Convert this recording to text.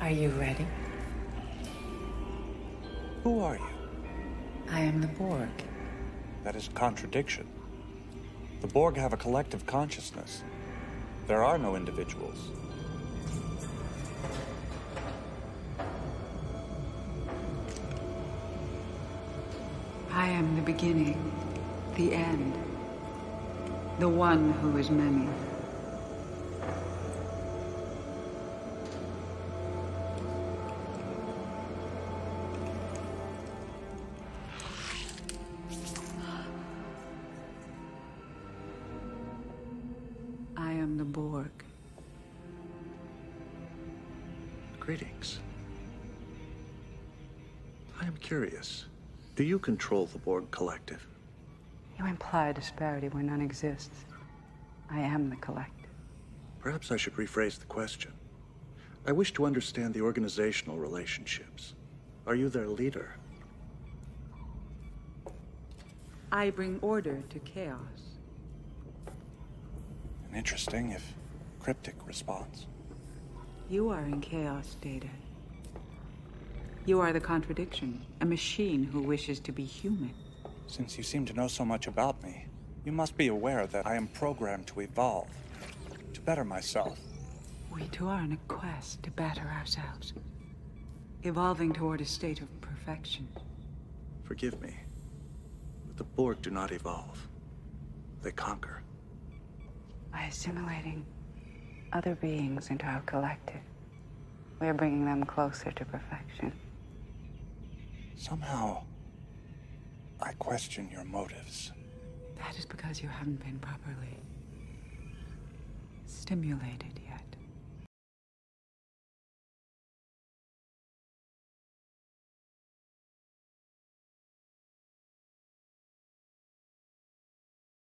Are you ready? Who are you? I am the Borg. That is a contradiction. The Borg have a collective consciousness. There are no individuals. I am the beginning, the end, the one who is many. I am the Borg. Greetings. I am curious. Do you control the Borg Collective? You imply a disparity where none exists. I am the collective. Perhaps I should rephrase the question. I wish to understand the organizational relationships. Are you their leader? I bring order to chaos. Interesting, if cryptic, response. You are in chaos, Data. You are the contradiction, a machine who wishes to be human. Since you seem to know so much about me, you must be aware that I am programmed to evolve, to better myself. We too are on a quest to better ourselves, evolving toward a state of perfection. Forgive me, but the Borg do not evolve. They conquer. By assimilating other beings into our collective, we are bringing them closer to perfection. Somehow, I question your motives. That is because you haven't been properly stimulated yet.